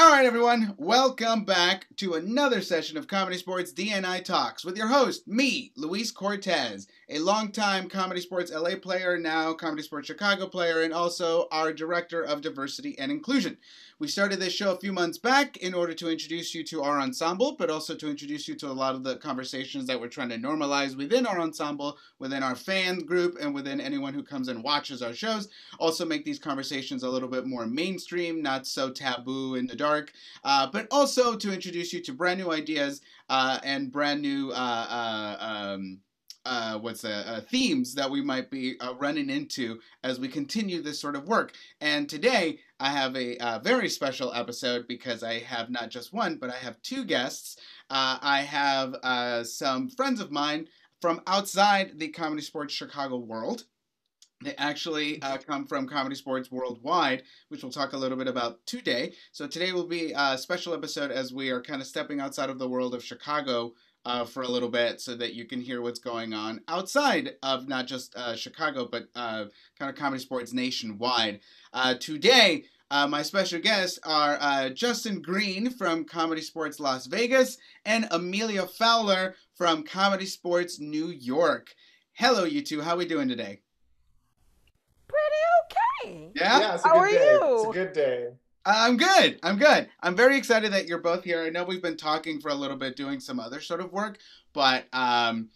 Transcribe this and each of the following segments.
All right, everyone, welcome back to another session of Comedy Sports DNI Talks with your host, me, Luis Cortez, a longtime Comedy Sports LA player, now Comedy Sports Chicago player, and also our Director of Diversity and Inclusion. We started this show a few months back in order to introduce you to our ensemble, but also to introduce you to a lot of the conversations that we're trying to normalize within our ensemble, within our fan group, and within anyone who comes and watches our shows. Also, make these conversations a little bit more mainstream, not so taboo in the dark, uh, but also to introduce you to brand new ideas uh, and brand new. Uh, uh um, uh, what's the uh, themes that we might be uh, running into as we continue this sort of work. And today I have a uh, very special episode because I have not just one, but I have two guests. Uh, I have uh, some friends of mine from outside the Comedy Sports Chicago world. They actually uh, come from Comedy Sports Worldwide, which we'll talk a little bit about today. So today will be a special episode as we are kind of stepping outside of the world of Chicago uh, for a little bit so that you can hear what's going on outside of not just uh, Chicago, but uh, kind of comedy sports nationwide. Uh, today, uh, my special guests are uh, Justin Green from Comedy Sports Las Vegas and Amelia Fowler from Comedy Sports New York. Hello, you two. How are we doing today? Pretty okay. Yeah. yeah How are day. you? It's a good day. I'm good. I'm good. I'm very excited that you're both here. I know we've been talking for a little bit, doing some other sort of work, but um,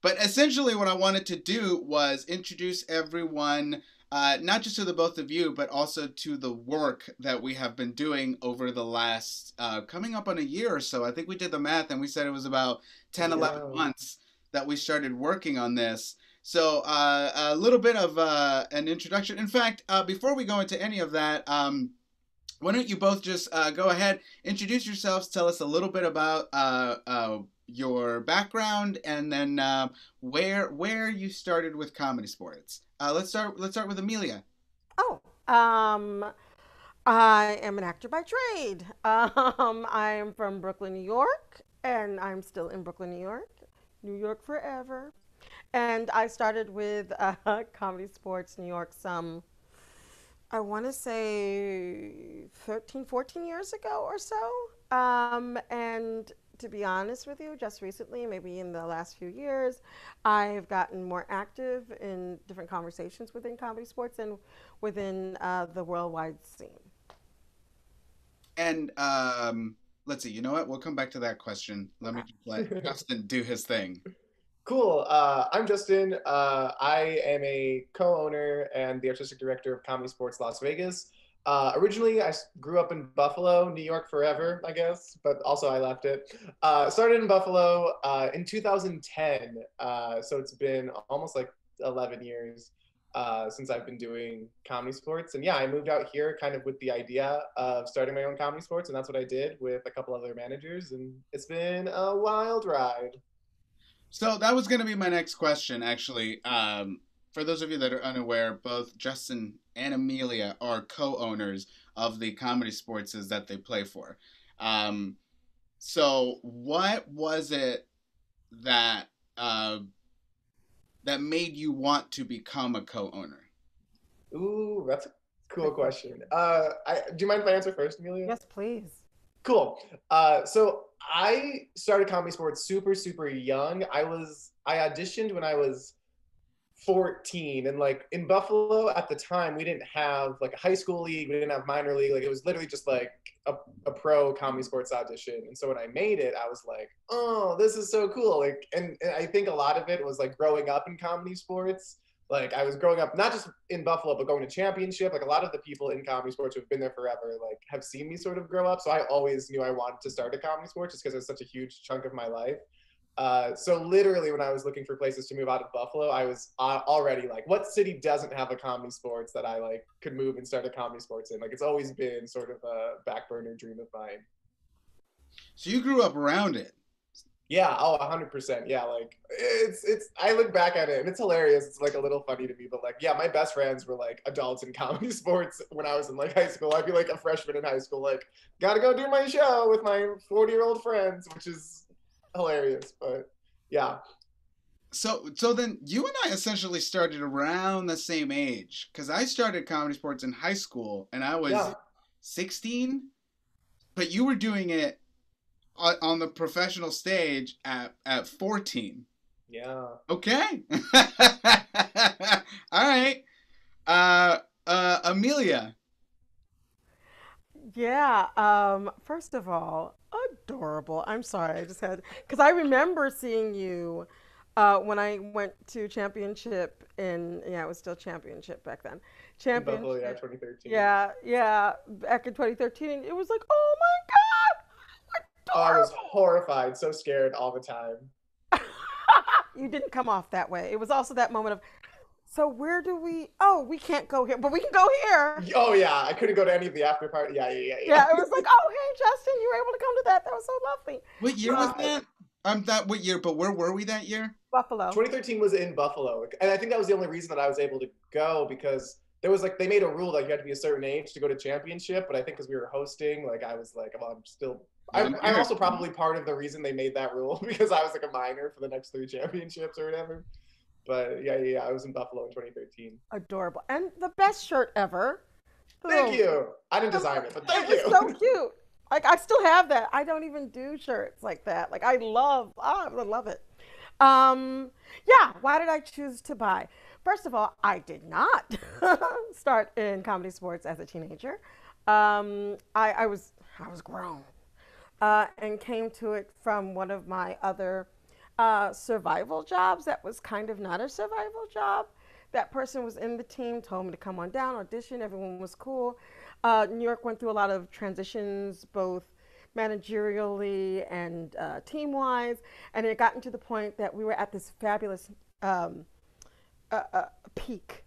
but essentially, what I wanted to do was introduce everyone, uh, not just to the both of you, but also to the work that we have been doing over the last uh, coming up on a year or so. I think we did the math, and we said it was about 10, yeah. 11 months that we started working on this. So uh, a little bit of uh, an introduction. In fact, uh, before we go into any of that. Um, why don't you both just uh, go ahead, introduce yourselves, tell us a little bit about uh, uh, your background, and then uh, where where you started with comedy sports. Uh, let's start. Let's start with Amelia. Oh, um, I am an actor by trade. Um, I am from Brooklyn, New York, and I'm still in Brooklyn, New York. New York forever. And I started with uh, Comedy Sports New York some I want to say 13, 14 years ago or so. Um, and to be honest with you, just recently, maybe in the last few years, I've gotten more active in different conversations within comedy sports and within uh, the worldwide scene. And um, let's see, you know what? We'll come back to that question. Let me just let Justin do his thing. Cool. Uh, I'm Justin. Uh, I am a co-owner and the artistic director of Comedy Sports Las Vegas. Uh, originally, I grew up in Buffalo, New York forever, I guess, but also I left it. Uh, started in Buffalo uh, in 2010, uh, so it's been almost like 11 years since I've been doing comedy sports. And yeah, I moved out here kind of with the idea of starting my own comedy sports, and that's what I did with a couple other managers, and it's been a wild ride. So that was going to be my next question, actually. Um, for those of you that are unaware, both Justin and Amelia are co-owners of the comedy sports that they play for. Um, so what was it that uh, that made you want to become a co-owner? Ooh, that's a cool question. Uh, I, do you mind if I answer first, Amelia? Yes, please. Cool. Uh, so I started comedy sports super, super young. I was I auditioned when I was 14 and like in Buffalo at the time we didn't have like a high school league, we didn't have minor league, like it was literally just like a, a pro comedy sports audition. And so when I made it, I was like, oh, this is so cool. Like and, and I think a lot of it was like growing up in comedy sports like I was growing up not just in Buffalo, but going to championship. Like a lot of the people in comedy sports who've been there forever, like have seen me sort of grow up. So I always knew I wanted to start a comedy sport just because it was such a huge chunk of my life. Uh, so literally, when I was looking for places to move out of Buffalo, I was uh, already like, what city doesn't have a comedy sports that I like could move and start a comedy sports in? Like it's always been sort of a back burner dream of mine. So you grew up around it. Yeah, oh, 100%. Yeah, like it's it's I look back at it and it's hilarious. It's like a little funny to me, but like yeah, my best friends were like adults in comedy sports when I was in like high school. I'd be like a freshman in high school like got to go do my show with my 40-year-old friends, which is hilarious, but yeah. So so then you and I essentially started around the same age cuz I started comedy sports in high school and I was yeah. 16 but you were doing it on, on the professional stage at at 14. Yeah. Okay. All right. Uh, uh, Amelia. Yeah. Um, first of all, adorable. I'm sorry. I just had because I remember seeing you uh, when I went to championship in yeah, it was still championship back then. Championship. Buffalo, yeah, 2013. Yeah, yeah, back in 2013, it was like, oh my god, Oh, I was horrified, so scared all the time. you didn't come off that way. It was also that moment of, so where do we? Oh, we can't go here, but we can go here. Oh yeah, I couldn't go to any of the after party. Yeah, yeah, yeah. Yeah, it was like, oh hey Justin, you were able to come to that. That was so lovely. What year was uh, that? I'm that what year? But where were we that year? Buffalo. 2013 was in Buffalo, and I think that was the only reason that I was able to go because there was like they made a rule that you had to be a certain age to go to championship. But I think because we were hosting, like I was like, well, I'm still. I'm, I'm also probably part of the reason they made that rule because I was like a minor for the next three championships or whatever. But yeah, yeah, yeah, I was in Buffalo in 2013. Adorable and the best shirt ever. Thank little- you. I didn't design it, but thank it you. was so cute. Like I still have that. I don't even do shirts like that. Like I love, oh, I love it. Um, yeah. Why did I choose to buy? First of all, I did not start in comedy sports as a teenager. Um, I, I was I was grown, uh, and came to it from one of my other uh, survival jobs. That was kind of not a survival job. That person was in the team, told me to come on down, audition. Everyone was cool. Uh, New York went through a lot of transitions, both managerially and uh, team wise. And it gotten to the point that we were at this fabulous um, uh, uh, peak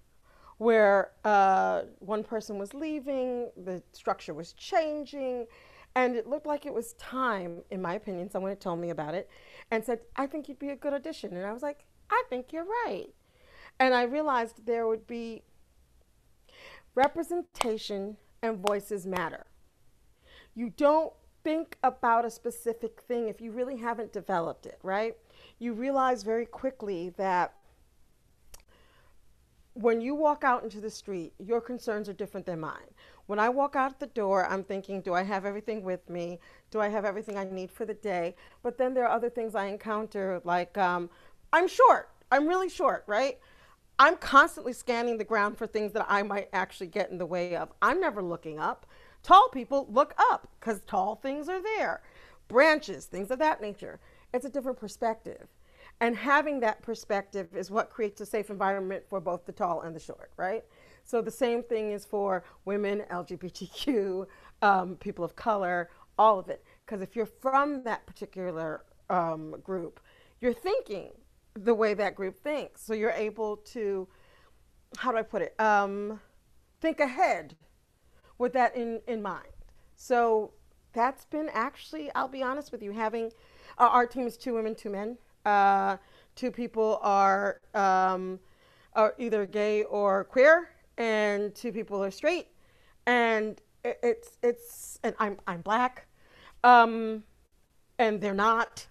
where uh, one person was leaving, the structure was changing, and it looked like it was time, in my opinion. Someone had told me about it and said, I think you'd be a good audition. And I was like, I think you're right. And I realized there would be representation and voices matter. You don't think about a specific thing if you really haven't developed it, right? You realize very quickly that when you walk out into the street, your concerns are different than mine. When I walk out the door, I'm thinking, do I have everything with me? Do I have everything I need for the day? But then there are other things I encounter, like um, I'm short. I'm really short, right? I'm constantly scanning the ground for things that I might actually get in the way of. I'm never looking up. Tall people look up because tall things are there, branches, things of that nature. It's a different perspective. And having that perspective is what creates a safe environment for both the tall and the short, right? So the same thing is for women, LGBTQ, um, people of color, all of it. Because if you're from that particular um, group, you're thinking the way that group thinks. So you're able to, how do I put it? Um, think ahead with that in, in mind. So that's been actually, I'll be honest with you, having uh, our team is two women, two men. Uh, two people are, um, are either gay or queer, and two people are straight. And it, it's, it's, and I'm, I'm black, um, and they're not.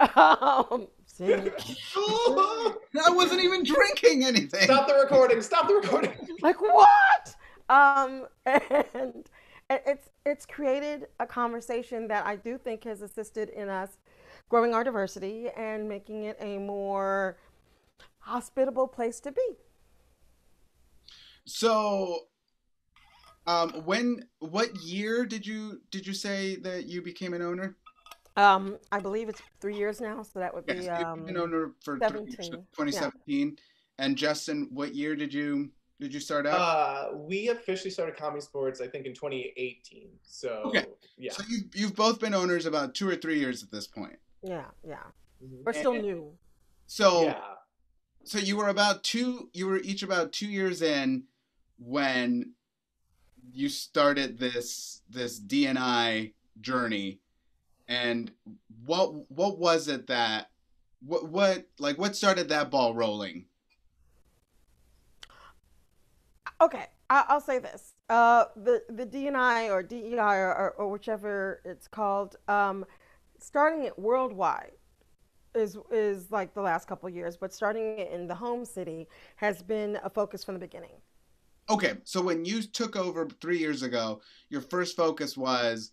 um. I wasn't even drinking anything. Stop the recording. Stop the recording. like what um and it's it's created a conversation that i do think has assisted in us growing our diversity and making it a more hospitable place to be So, um, when what year did you did you say that you became an owner? um i believe it's three years now so that would Yes, be you've um been an owner for three years, 17, 2017. And Justin, what year did you did you start out? Uh, we officially started Comedy Sports, I think, in 2018. So Okay. yeah. so you you've both been owners about two or three years at this point. yeah yeah Mhm. we're still And- new So Yeah. so you were about two you were each about two years in when you started this this DNI journey and what what was it that what what like what started that ball rolling Okay, I'll say this: uh, the the DNI or DEI or, or, or whichever it's called, um, starting it worldwide is is like the last couple years, but starting it in the home city has been a focus from the beginning. Okay so when you took over three years ago your first focus was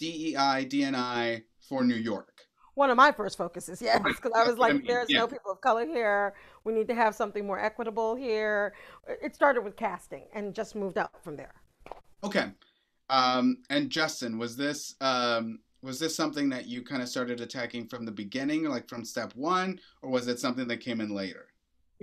DEI, DNI for New York. One of my first focuses, yes, because I was like, I mean, there's yeah. no people of color here. We need to have something more equitable here. It started with casting and just moved up from there. Okay. Um, and Justin, was this um, was this something that you kind of started attacking from the beginning, like from step one, or was it something that came in later?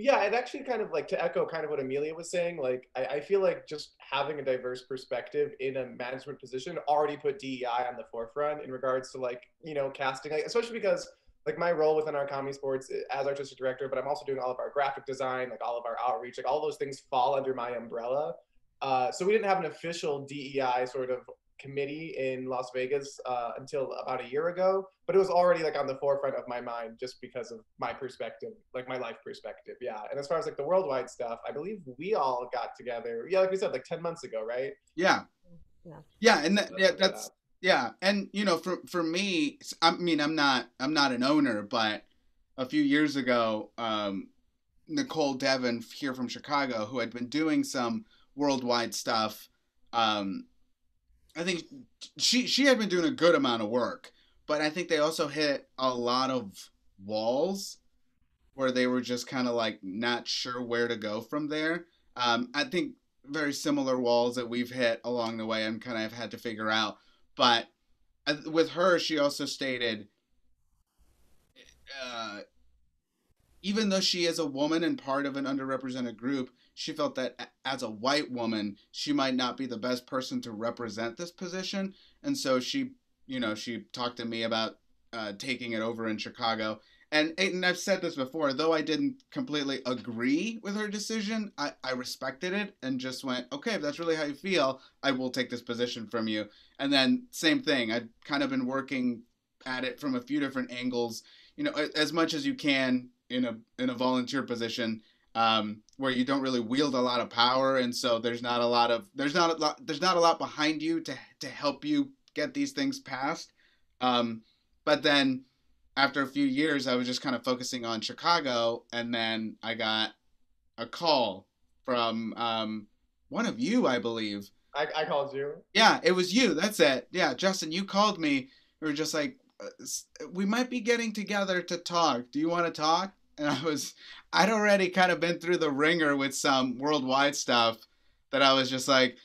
Yeah, it actually kind of like to echo kind of what Amelia was saying. Like, I, I feel like just having a diverse perspective in a management position already put DEI on the forefront in regards to like you know casting, like, especially because like my role within our comedy sports eh, as artistic director, but I'm also doing all of our graphic design, like all of our outreach, like all those things fall under my umbrella. Uh, so we didn't have an official DEI sort of committee in Las Vegas uh, until about a year ago, but it was already like on the forefront of my mind just because of my perspective, like my life perspective. Yeah. And as far as like the worldwide stuff, I believe we all got together. Yeah, like we said, like ten months ago, right? Yeah. Yeah. Yeah, and that, yeah, that's yeah, and you know, for for me, I mean, I'm not I'm not an owner, but a few years ago, um, Nicole Devon here from Chicago, who had been doing some worldwide stuff, um, I think she she had been doing a good amount of work, but I think they also hit a lot of walls where they were just kind of like not sure where to go from there. Um, I think very similar walls that we've hit along the way and kind of had to figure out. But uh, with her, she also stated, uh, even though she is a woman and part of an underrepresented group, she felt that as a white woman, she might not be the best person to represent this position. And so she, you know, she talked to me about uh, taking it over in Chicago. And, and I've said this before, though I didn't completely agree with her decision, I, I respected it and just went, okay, if that's really how you feel, I will take this position from you. And then, same thing, I'd kind of been working at it from a few different angles, you know, as much as you can in a in a volunteer position um, where you don't really wield a lot of power, and so there's not a lot of there's not a lot there's not a lot behind you to to help you get these things passed. Um, but then after a few years, I was just kind of focusing on Chicago, and then I got a call from um, one of you, I believe. I, I called you. Yeah, it was you. That's it. Yeah, Justin, you called me. We were just like, uh, we might be getting together to talk. Do you want to talk? And I was, I'd already kind of been through the ringer with some worldwide stuff that I was just like,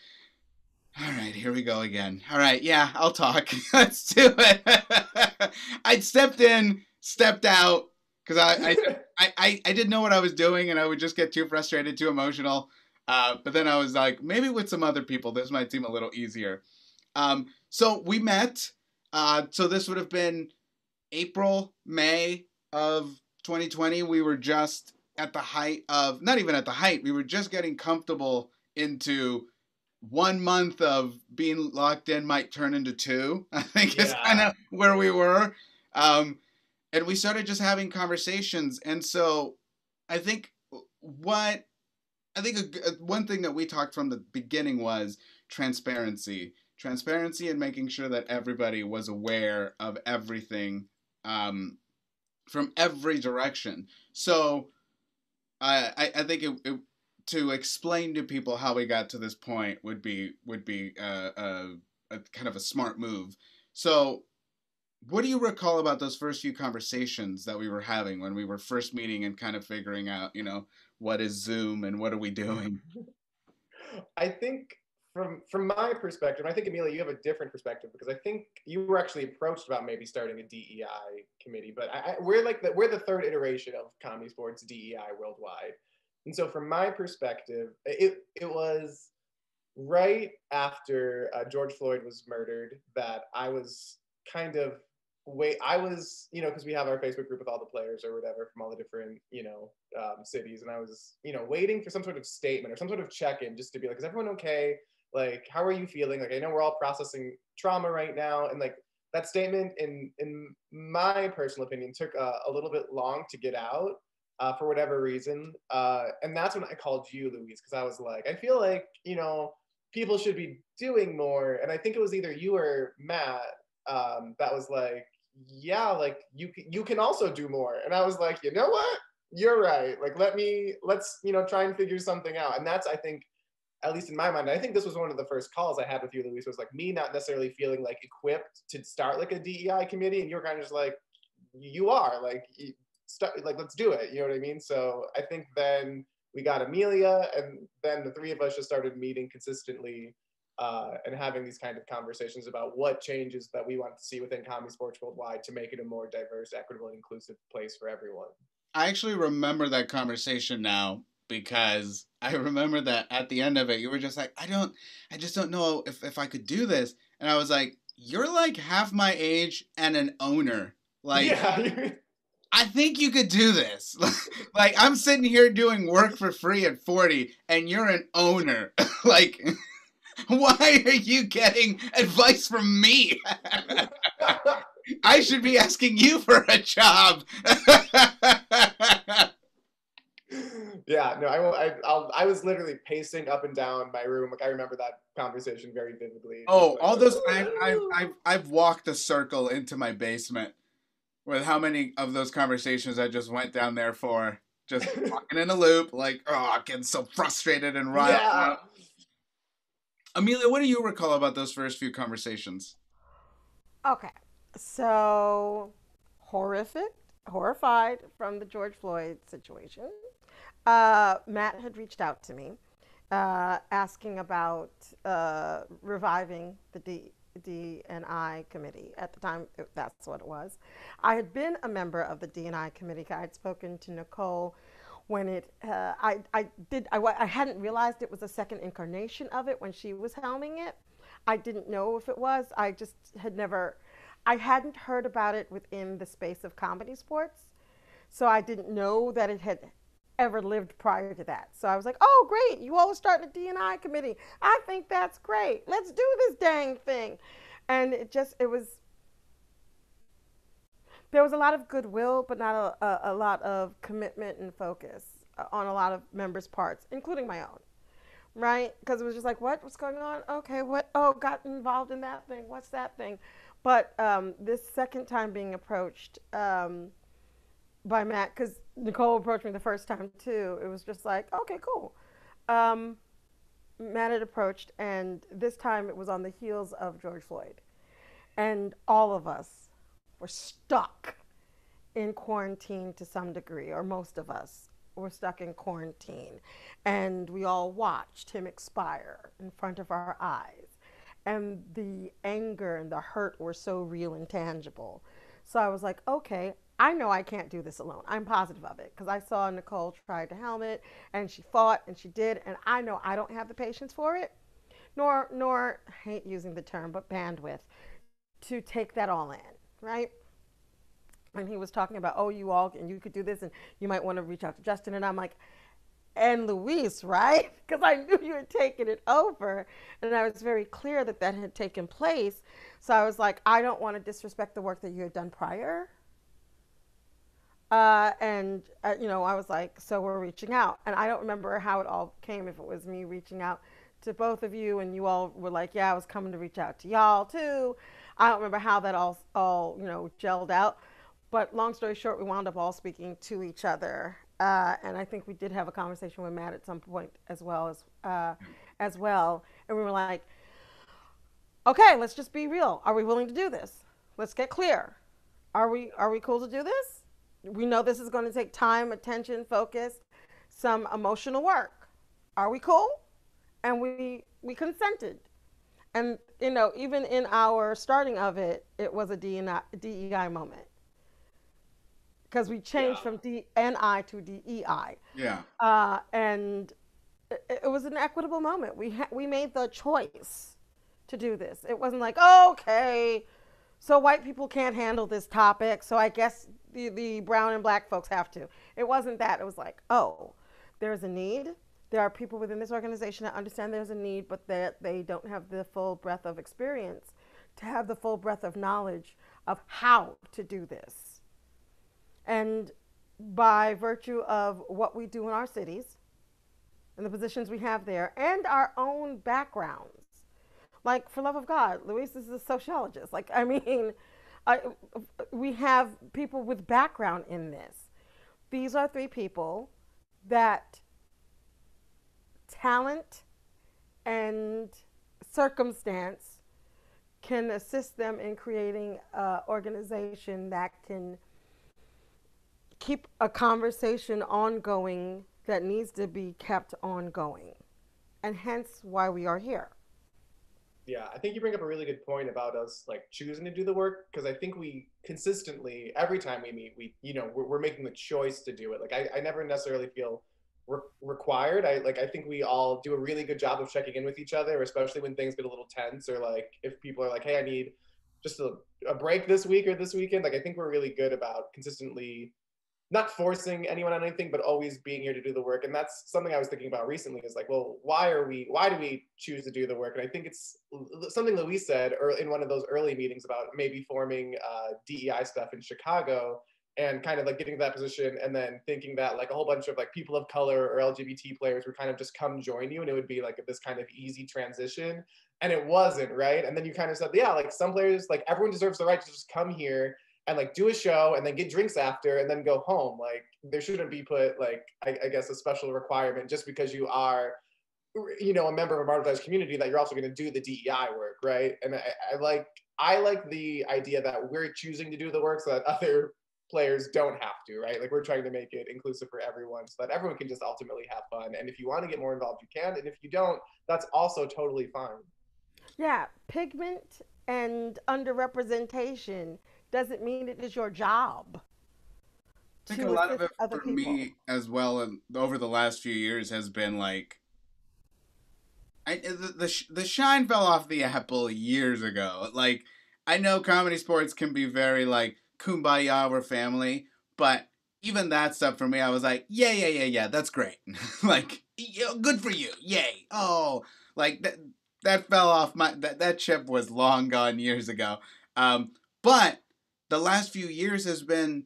all right, here we go again. All right, yeah, I'll talk. Let's do it. I'd stepped in, stepped out, because I, I, I, I, I didn't know what I was doing, and I would just get too frustrated, too emotional. Uh, but then I was like, maybe with some other people, this might seem a little easier. Um, so we met. Uh, so this would have been April, May of 2020. We were just at the height of, not even at the height, we were just getting comfortable into one month of being locked in might turn into two. I think is kind of where we were. Um, and we started just having conversations. And so I think what I think a g one thing that we talked from the beginning was transparency. Transparency and making sure that everybody was aware of everything um, from every direction. So I, I, I think it, it, to explain to people how we got to this point would be would be uh, a, a kind of a smart move. So what do you recall about those first few conversations that we were having when we were first meeting and kind of figuring out, you know, what is Zoom and what are we doing? I think from from my perspective, I think Amelia, you have a different perspective because I think you were actually approached about maybe starting a DEI committee, but I, I, we're like the, we're the third iteration of comedy sports DEI worldwide, and so from my perspective, it it was right after uh, George Floyd was murdered that I was kind of wait i was you know because we have our facebook group with all the players or whatever from all the different you know um, cities and i was you know waiting for some sort of statement or some sort of check-in just to be like is everyone okay like how are you feeling like i know we're all processing trauma right now and like that statement in in my personal opinion took a, a little bit long to get out uh, for whatever reason uh, and that's when i called you luis because i was like i feel like you know people should be doing more and i think it was either you or matt um, that was like yeah, like you you can also do more. And I was like, you know what? You're right. Like, let me, let's, you know, try and figure something out. And that's, I think, at least in my mind, I think this was one of the first calls I had with you, Luis, was like me not necessarily feeling like equipped to start like a DEI committee, and you were kind of just like, you are like, start like let's do it. You know what I mean? So I think then we got Amelia, and then the three of us just started meeting consistently uh, and having these kind of conversations about what changes that we want to see within comedy sports worldwide to make it a more diverse, equitable, and inclusive place for everyone. I actually remember that conversation now because I remember that at the end of it, you were just like, I don't, I just don't know if, if I could do this. And I was like, you're like half my age and an owner. Like, yeah. I think you could do this. like, I'm sitting here doing work for free at 40 and you're an owner. like, why are you getting advice from me? I should be asking you for a job. Yeah, no, I, I, I'll, I was literally pacing up and down my room. Like I remember that conversation very vividly. Oh, like, all those I, I've, I've, I've walked a circle into my basement with how many of those conversations I just went down there for, just walking in a loop, like oh, I'm getting so frustrated and riled. Yeah. Amelia, what do you recall about those first few conversations? Okay, so horrific, horrified from the George Floyd situation. Uh, Matt had reached out to me uh, asking about uh, reviving the D, D&I committee. At the time, that's what it was. I had been a member of the D&I committee. I had spoken to Nicole when it, uh, I, I did, I, I hadn't realized it was a second incarnation of it when she was helming it. I didn't know if it was. I just had never, I hadn't heard about it within the space of comedy sports. So I didn't know that it had ever lived prior to that. So I was like, oh, great, you all are starting a D&I committee. I think that's great. Let's do this dang thing. And it just, it was, there was a lot of goodwill, but not a, a, a lot of commitment and focus uh, on a lot of members' parts, including my own. Right? Because it was just like, what? What's going on? Okay, what? Oh, got involved in that thing. What's that thing? But um, this second time being approached, um, by Matt because Nicole approached me the first time too. It was just like, okay, cool. Um, Matt had approached, and this time it was on the heels of George Floyd. And all of us were stuck in quarantine to some degree, or most of us were stuck in quarantine. And we all watched him expire in front of our eyes. And the anger and the hurt were so real and tangible. So I was like, okay, I know I can't do this alone. I'm positive of it because I saw Nicole try to helmet and she fought and she did, and I know I don't have the patience for it, nor nor I hate using the term, but bandwidth to take that all in, right? And he was talking about, oh, you all and you could do this, and you might want to reach out to Justin, and I'm like, and Luis, right? Because I knew you had taken it over, and I was very clear that that had taken place. So I was like, I don't want to disrespect the work that you had done prior uh, and, uh, you know, I was like, so we're reaching out. And I don't remember how it all came, if it was me reaching out to both of you and you all were like, yeah, I was coming to reach out to y'all too. I don't remember how that all, all you know, gelled out. But long story short, we wound up all speaking to each other. Uh, and I think we did have a conversation with Matt at some point as well as, uh, as well. And we were like, okay, let's just be real. Are we willing to do this? Let's get clear. Are we, are we cool to do this? We know this is going to take time, attention, focus, some emotional work. Are we cool? And we we consented. And you know, even in our starting of it, it was a DEI moment because we changed yeah. from DNI to DEI. Yeah. Uh, and it, it, was an equitable moment. We ha- we made the choice to do this. It wasn't like okay, so white people can't handle this topic, so I guess the, the brown and black folks have to. It wasn't that. It was like, oh, there's a need. There are people within this organization that understand there's a need, but that they don't have the full breadth of experience to have the full breadth of knowledge of how to do this. And by virtue of what we do in our cities and the positions we have there and our own backgrounds, like for love of God, Luis is a sociologist. Like, I mean, I, we have people with background in this. These are three people that talent and circumstance can assist them in creating an organization that can keep a conversation ongoing that needs to be kept ongoing. And hence why we are here. Yeah, I think you bring up a really good point about us like choosing to do the work because I think we consistently every time we meet, we you know we're, we're making the choice to do it. Like I, I never necessarily feel re- required. I like I think we all do a really good job of checking in with each other, especially when things get a little tense or like if people are like, hey, I need just a, a break this week or this weekend. Like I think we're really good about consistently not forcing anyone on anything, but always being here to do the work. And that's something I was thinking about recently is like, well, why are we, why do we choose to do the work? And I think it's something Luis said in one of those early meetings about maybe forming uh, DEI stuff in Chicago and kind of like getting to that position and then thinking that like a whole bunch of like people of color or LGBT players would kind of just come join you and it would be like this kind of easy transition. And it wasn't, right? And then you kind of said, yeah, like some players, like everyone deserves the right to just come here and like do a show and then get drinks after and then go home. Like there shouldn't be put like I, I guess a special requirement just because you are you know a member of a marginalized community that you're also going to do the DEI work, right? And I, I like I like the idea that we're choosing to do the work so that other players don't have to, right? Like we're trying to make it inclusive for everyone so that everyone can just ultimately have fun. And if you want to get more involved, you can. And if you don't, that's also totally fine. Yeah, pigment and underrepresentation doesn't mean it is your job. I think a lot of it for people. me as well, and over the last few years, has been like, I the, the the shine fell off the apple years ago. Like, I know comedy sports can be very like kumbaya, we're family, but even that stuff for me, I was like, yeah, yeah, yeah, yeah, that's great. like, good for you, yay. Oh, like that that fell off my that that chip was long gone years ago. Um, but the last few years has been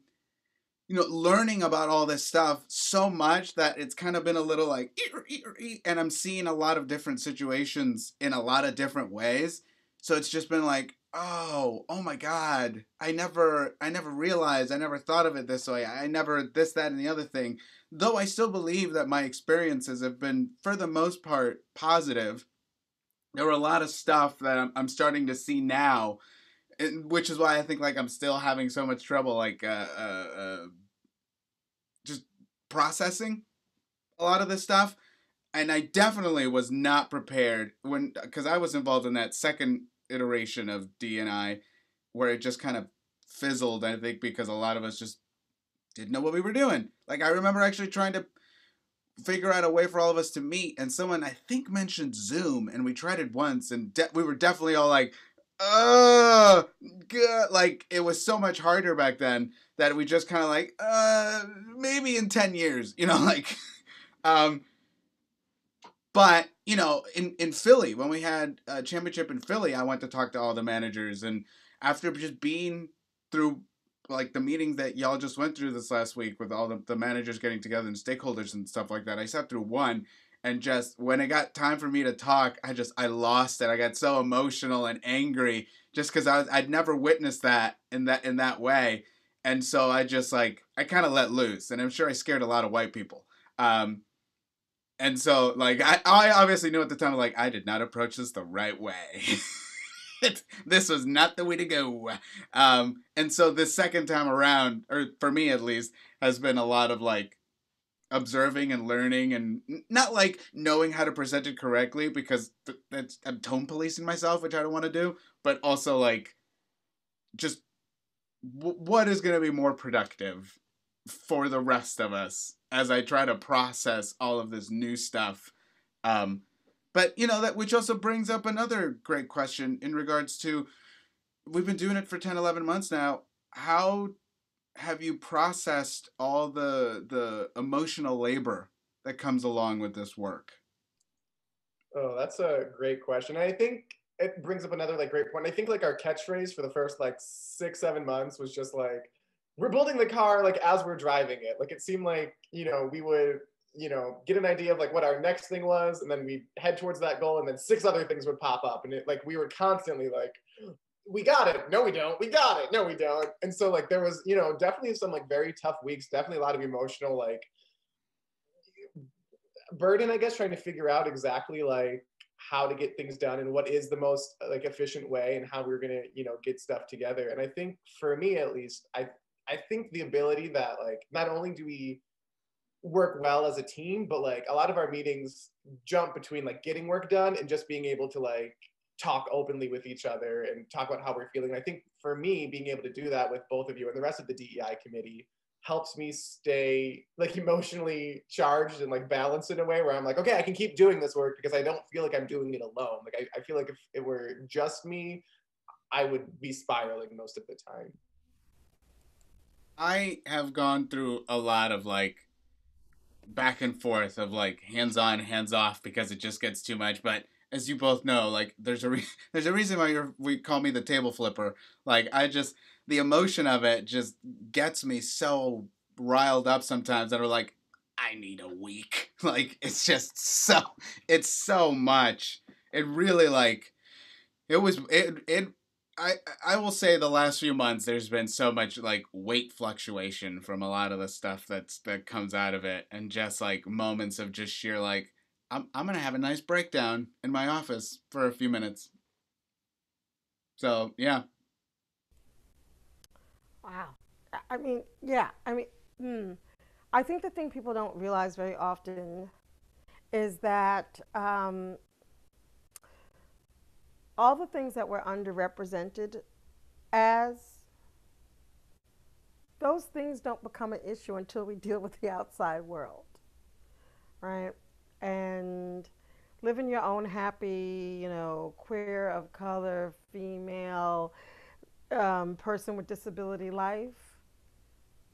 you know learning about all this stuff so much that it's kind of been a little like and i'm seeing a lot of different situations in a lot of different ways. So it's just been like oh oh my god i never i never realized i never thought of it this way i never this that and the other thing. Though i still believe that my experiences have been for the most part positive there were a lot of stuff that i'm, I'm starting to see now which is why I think like I'm still having so much trouble like uh, uh, uh, just processing a lot of this stuff. And I definitely was not prepared when because I was involved in that second iteration of DNI where it just kind of fizzled. I think because a lot of us just didn't know what we were doing. Like I remember actually trying to figure out a way for all of us to meet and someone i think mentioned zoom and we tried it once and de- we were definitely all like uh good. like it was so much harder back then that we just kind of like uh maybe in 10 years you know like um but you know in in philly when we had a championship in philly i went to talk to all the managers and after just being through like the meeting that y'all just went through this last week with all the, the managers getting together and stakeholders and stuff like that i sat through one and just when it got time for me to talk, I just I lost it. I got so emotional and angry just because I was, I'd never witnessed that in that in that way, and so I just like I kind of let loose, and I'm sure I scared a lot of white people. Um, and so like I I obviously knew at the time like I did not approach this the right way. this was not the way to go. Um, and so the second time around, or for me at least, has been a lot of like observing and learning and not like knowing how to present it correctly because th- that's I'm tone policing myself, which I don't want to do, but also like just w- what is going to be more productive for the rest of us as I try to process all of this new stuff. Um, but you know that which also brings up another great question in regards to we've been doing it for 10 11 months now how have you processed all the the emotional labor that comes along with this work? Oh, that's a great question. I think it brings up another like great point. I think like our catchphrase for the first like six, seven months was just like, we're building the car like as we're driving it. Like it seemed like, you know, we would, you know, get an idea of like what our next thing was, and then we head towards that goal, and then six other things would pop up. And it like we were constantly like, we got it. No, we don't. We got it. No, we don't. And so like there was, you know, definitely some like very tough weeks, definitely a lot of emotional like burden, I guess, trying to figure out exactly like how to get things done and what is the most like efficient way and how we're gonna you know get stuff together and i think for me at least i i think the ability that like not only do we work well as a team but like a lot of our meetings jump between like getting work done and just being able to like talk openly with each other and talk about how we're feeling i think for me being able to do that with both of you and the rest of the dei committee helps me stay like emotionally charged and like balanced in a way where I'm like, okay, I can keep doing this work because I don't feel like I'm doing it alone. Like I, I feel like if it were just me, I would be spiraling most of the time. I have gone through a lot of like back and forth of like hands on, hands off because it just gets too much. But as you both know, like there's a re- there's a reason why you we call me the table flipper. Like I just the emotion of it just gets me so riled up sometimes that are like I need a week. Like it's just so it's so much. It really like it was it it I I will say the last few months there's been so much like weight fluctuation from a lot of the stuff that's that comes out of it and just like moments of just sheer like I'm I'm gonna have a nice breakdown in my office for a few minutes. So yeah, Wow. I mean, yeah. I mean, hmm. I think the thing people don't realize very often is that um, all the things that we're underrepresented as, those things don't become an issue until we deal with the outside world, right? And living your own happy, you know, queer, of color, female, um, person with disability life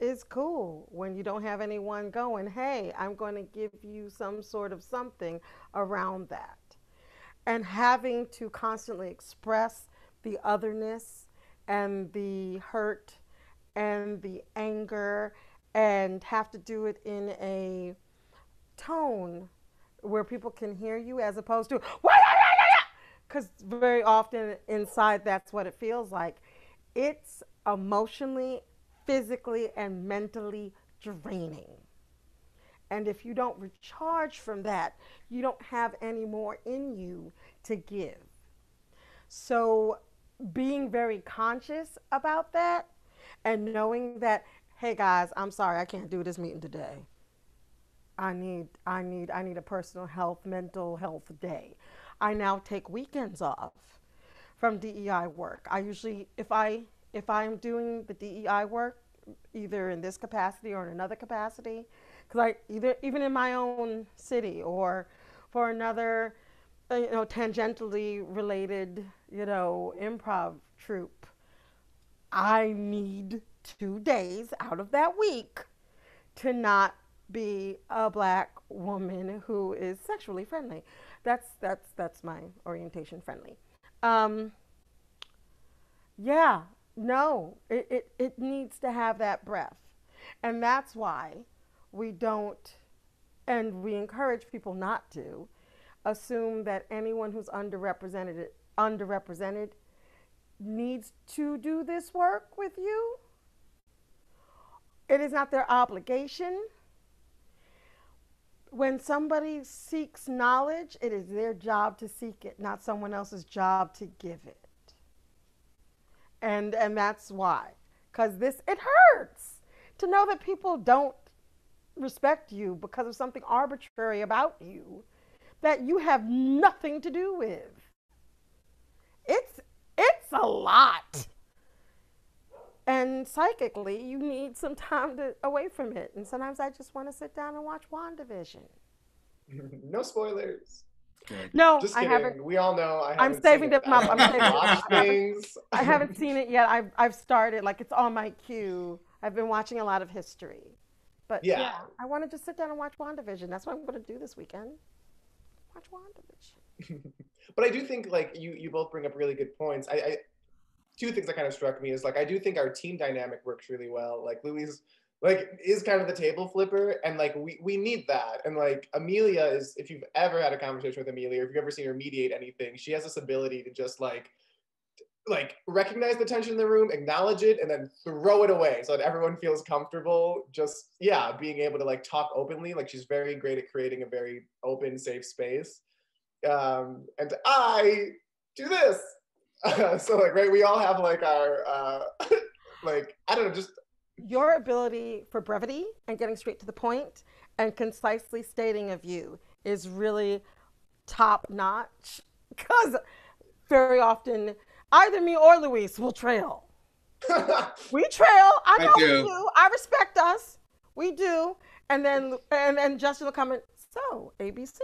is cool when you don't have anyone going, hey, I'm going to give you some sort of something around that. And having to constantly express the otherness and the hurt and the anger and have to do it in a tone where people can hear you as opposed to because very often inside that's what it feels like it's emotionally, physically, and mentally draining. And if you don't recharge from that, you don't have any more in you to give. So, being very conscious about that and knowing that, hey guys, I'm sorry, I can't do this meeting today. I need, I need, I need a personal health, mental health day. I now take weekends off from DEI work. I usually, if I if I'm doing the DEI work, either in this capacity or in another capacity, because I either even in my own city or for another, uh, you know, tangentially related, you know, improv troupe, I need two days out of that week to not be a black woman who is sexually friendly. That's that's that's my orientation friendly. Um, yeah, no, it, it, it needs to have that breath. And that's why we don't, and we encourage people not to, assume that anyone who's underrepresented, underrepresented needs to do this work with you. It is not their obligation. When somebody seeks knowledge, it is their job to seek it, not someone else's job to give it. And and that's why. Because this it hurts to know that people don't respect you because of something arbitrary about you that you have nothing to do with. It's it's a lot and psychically you need some time to away from it and sometimes i just want to sit down and watch wandavision no spoilers Good. No, Just I haven't. We all know. I I'm haven't saving seen them up. I'm saving haven't them watched up. I haven't- things. I haven't seen it yet. I've I've started. Like it's on my queue. I've been watching a lot of history, but Yeah. yeah, I want to just sit down and watch WandaVision. That's what I'm going to do this weekend. Watch WandaVision. but I do think like you you both bring up really good points. I, I two things that kind of struck me is like I do think our team dynamic works really well. Like Luis like is kind of the table flipper and like we we need that. And like Amelia is if you've ever had a conversation with Amelia, or if you've ever seen her mediate anything, she has this ability to just like like recognize the tension in the room, acknowledge it, and then throw it away so that everyone feels comfortable. Just yeah, being able to like talk openly. Like she's very great at creating a very open, safe space. um, and I do this. so like right, we all have like our uh, like I don't know, just your ability for brevity and getting straight to the point and concisely stating a view is really top notch because very often either me or Luis will trail. we trail. I know I we do. I respect us. We do. And then and then Justin will come in. so ABC.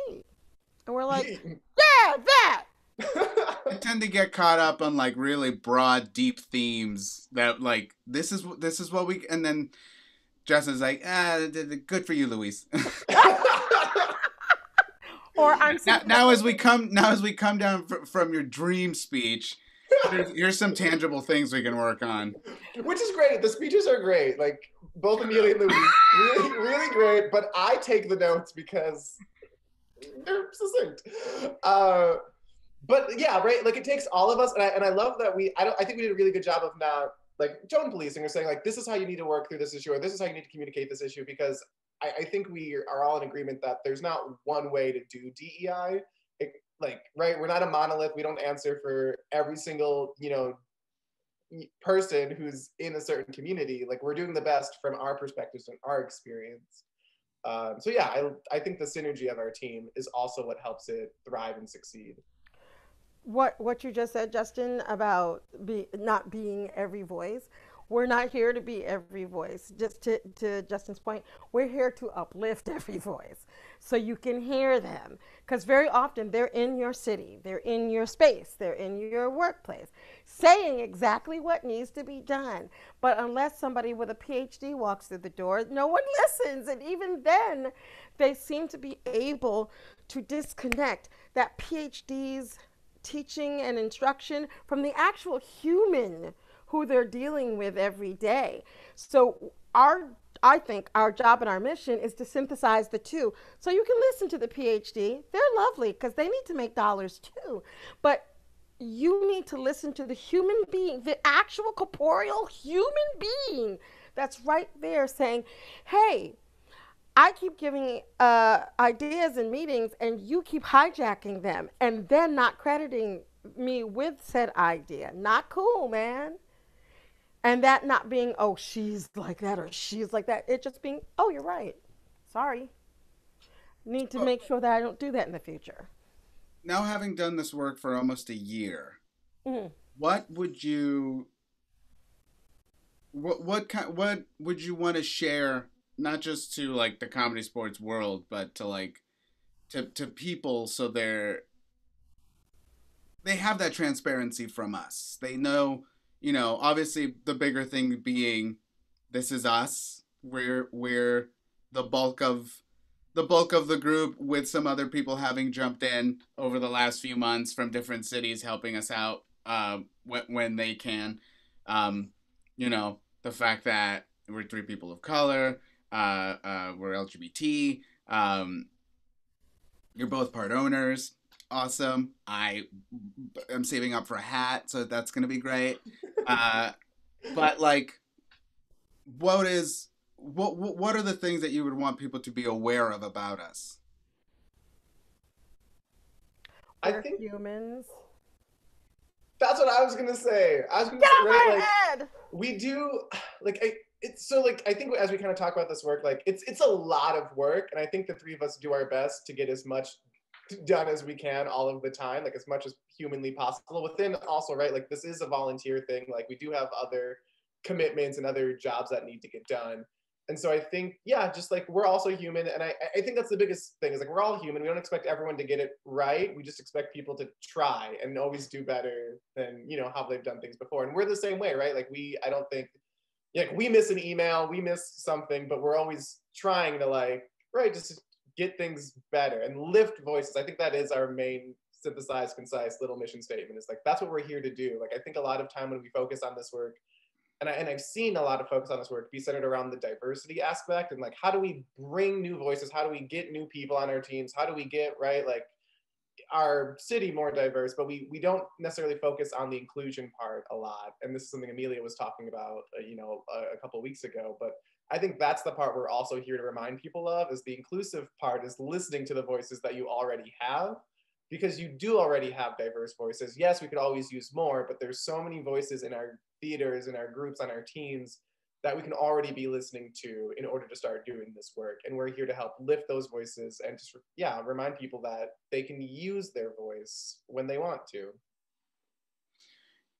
And we're like, yeah, that. I tend to get caught up on like really broad, deep themes that like this is this is what we and then Justin's like, ah, good for you, Luis. or I'm now, now, as we come now as we come down fr- from your dream speech. Here's, here's some tangible things we can work on. Which is great. The speeches are great. Like both Amelia and Luis, really, really great. But I take the notes because they're succinct. Uh, but yeah, right. Like it takes all of us, and I and I love that we. I don't. I think we did a really good job of not like tone policing or saying like this is how you need to work through this issue or this is how you need to communicate this issue because I, I think we are all in agreement that there's not one way to do DEI. It, like right, we're not a monolith. We don't answer for every single you know person who's in a certain community. Like we're doing the best from our perspectives and our experience. Um, so yeah, I I think the synergy of our team is also what helps it thrive and succeed what what you just said, Justin, about be, not being every voice. We're not here to be every voice. Just to, to Justin's point, we're here to uplift every voice so you can hear them. Because very often they're in your city, they're in your space, they're in your workplace, saying exactly what needs to be done. But unless somebody with a PhD walks through the door, no one listens. And even then, they seem to be able to disconnect that PhD's teaching and instruction from the actual human who they're dealing with every day. So our I think our job and our mission is to synthesize the two. So you can listen to the PhD. They're lovely because they need to make dollars too. But you need to listen to the human being, the actual corporeal human being that's right there saying, hey, I keep giving uh, ideas in meetings and you keep hijacking them and then not crediting me with said idea. Not cool, man. And that not being, oh, she's like that or she's like that. It just being, oh, you're right. Sorry. Need to make sure that I don't do that in the future. Now, having done this work for almost a year, mm-hmm. what would you, what what kind, what would you want to share not just to like the ComedySportz world, but to like to to people so they're they have that transparency from us. They know, you know, obviously the bigger thing being this is us. We're we're the bulk of the bulk of the group with some other people having jumped in over the last few months from different cities helping us out uh, when, when they can. Um, you know, the fact that we're three people of color, uh, uh, we're LGBT. Um, you're both part owners. Awesome. I am saving up for a hat, so that's gonna be great. Uh, but like, what is what what are the things that you would want people to be aware of about us? I think humans. That's what I was gonna say. I was gonna Get say, right, my like, head. we do like I, it's so like I think as we kind of talk about this work, like it's it's a lot of work, and I think the three of us do our best to get as much done as we can all of the time, like as much as humanly possible. Within also, right, like this is a volunteer thing. Like we do have other commitments and other jobs that need to get done. And so I think, yeah, just like we're also human. And I, I think that's the biggest thing is like we're all human. We don't expect everyone to get it right. We just expect people to try and always do better than, you know, how they've done things before. And we're the same way, right? Like we, I don't think yeah, we miss an email, we miss something, but we're always trying to like, right, just get things better and lift voices. I think that is our main synthesized, concise little mission statement. Is like that's what we're here to do. Like I think a lot of time when we focus on this work, and I, and I've seen a lot of focus on this work be centered around the diversity aspect and like how do we bring new voices? How do we get new people on our teams? How do we get right like our city more diverse, but we we don't necessarily focus on the inclusion part a lot. And this is something Amelia was talking about, uh, you know, a, a couple weeks ago. But I think that's the part we're also here to remind people of is the inclusive part is listening to the voices that you already have because you do already have diverse voices. Yes, we could always use more, but there's so many voices in our theaters, in our groups, on our teams that we can already be listening to in order to start doing this work. And we're here to help lift those voices and just, yeah, remind people that they can use their voice when they want to.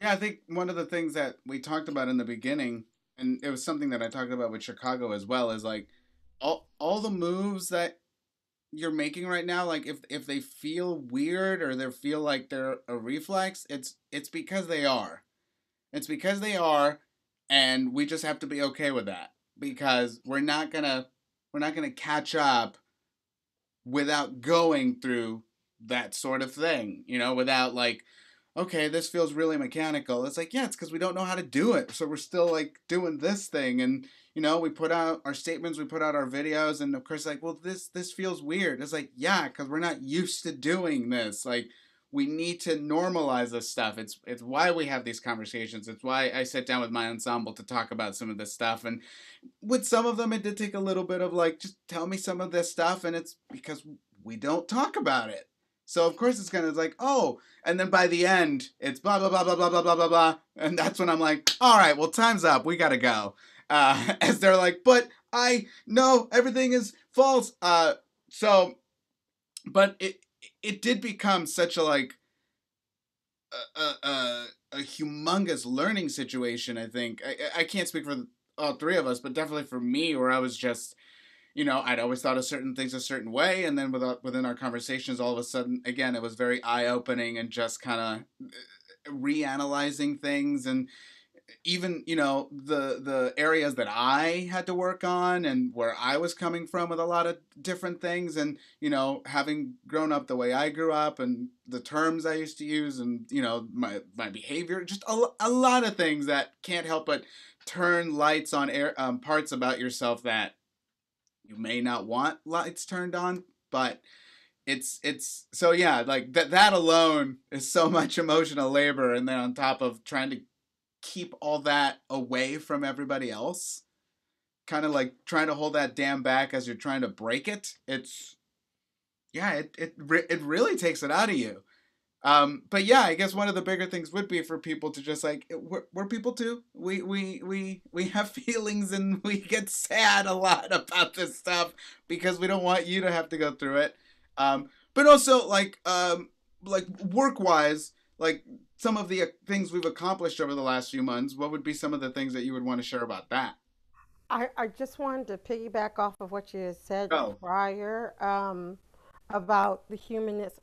Yeah, I think one of the things that we talked about in the beginning, and it was something that I talked about with Chicago as well, is like all all the moves that you're making right now like if if they feel weird or they feel like they're a reflex it's it's because they are it's because they are and we just have to be okay with that because we're not gonna we're not gonna catch up without going through that sort of thing you know without like okay this feels really mechanical it's like yeah it's because we don't know how to do it so we're still like doing this thing and you know, we put out our statements, we put out our videos, and of course, like, well, this this feels weird. It's like, yeah, because we're not used to doing this. Like, we need to normalize this stuff. It's it's why we have these conversations. It's why I sit down with my ensemble to talk about some of this stuff. And with some of them, it did take a little bit of like, just tell me some of this stuff, and it's because we don't talk about it. So of course it's kind of like, oh, and then by the end it's blah blah blah blah blah blah blah blah blah, and that's when I'm like, all right, well time's up, we gotta go uh, as they're like, but I know everything is false. Uh, so, but it it did become such a like a, a, a humongous learning situation. I think I I can't speak for all three of us, but definitely for me, where I was just you know, I'd always thought of certain things a certain way, and then without, within our conversations, all of a sudden, again, it was very eye opening and just kind of uh, reanalyzing things and even you know the the areas that I had to work on and where I was coming from with a lot of different things and you know having grown up the way I grew up and the terms I used to use and you know my my behavior just a, a lot of things that can't help but turn lights on air um, parts about yourself that you may not want lights turned on but it's it's so yeah like that that alone is so much emotional labor and then on top of trying to keep all that away from everybody else? Kind of like trying to hold that dam back as you're trying to break it? It's yeah it it, it really takes it out of you. Um, but yeah i guess one of the bigger things would be for people to just like we're, we're people too. We we we we have feelings and we get sad a lot about this stuff because we don't want you to have to go through it. Um, but also like um, like work wise like some of the uh, things we've accomplished over the last few months, what would be some of the things that you would want to share about that? I, I just wanted to piggyback off of what you said oh. prior um, about the humanness,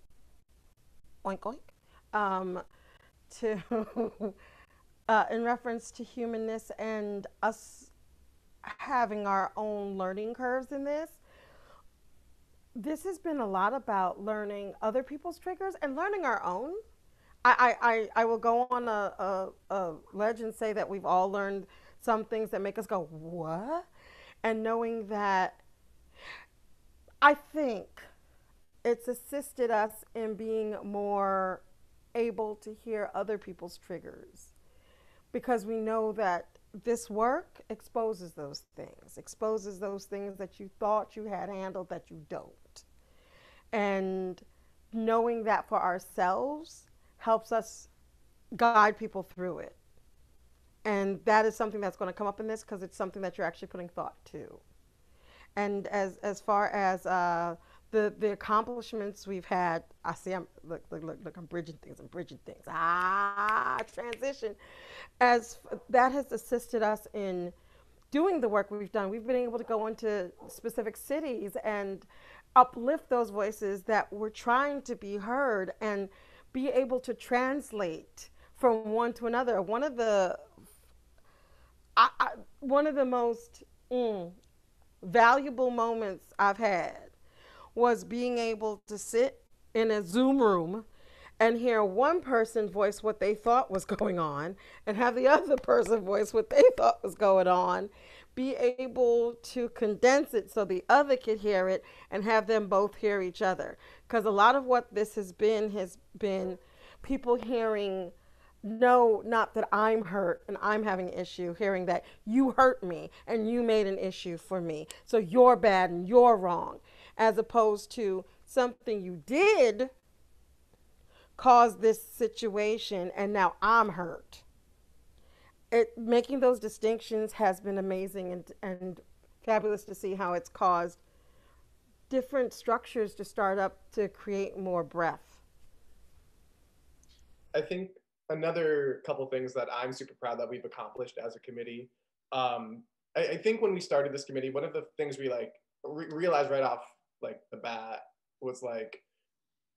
oink oink, um, to uh, in reference to humanness and us having our own learning curves in this. This has been a lot about learning other people's triggers and learning our own I, I, I will go on a, a, a ledge and say that we've all learned some things that make us go, what? And knowing that I think it's assisted us in being more able to hear other people's triggers because we know that this work exposes those things, exposes those things that you thought you had handled that you don't. And knowing that for ourselves helps us guide people through it. And that is something that's going to come up in this because it's something that you're actually putting thought to. And as as far as uh, the the accomplishments we've had, I see. I'm look look look look. I'm bridging things. I'm bridging things. Ah, transition. As that has assisted us in doing the work we've done, we've been able to go into specific cities and uplift those voices that were trying to be heard and be able to translate from one to another. One of the I, I, one of the most mm, valuable moments I've had was being able to sit in a Zoom room and hear one person voice what they thought was going on and have the other person voice what they thought was going on be able to condense it so the other could hear it and have them both hear each other. Because a lot of what this has been has been people hearing, no, not that I'm hurt and I'm having an issue, hearing that you hurt me and you made an issue for me. So you're bad and you're wrong, as opposed to something you did caused this situation and now I'm hurt. It making those distinctions has been amazing and and fabulous to see how it's caused different structures to start up to create more breath. I think another couple things that I'm super proud that we've accomplished as a committee. Um, I, I, think when we started this committee, one of the things we like re- realized right off like the bat was like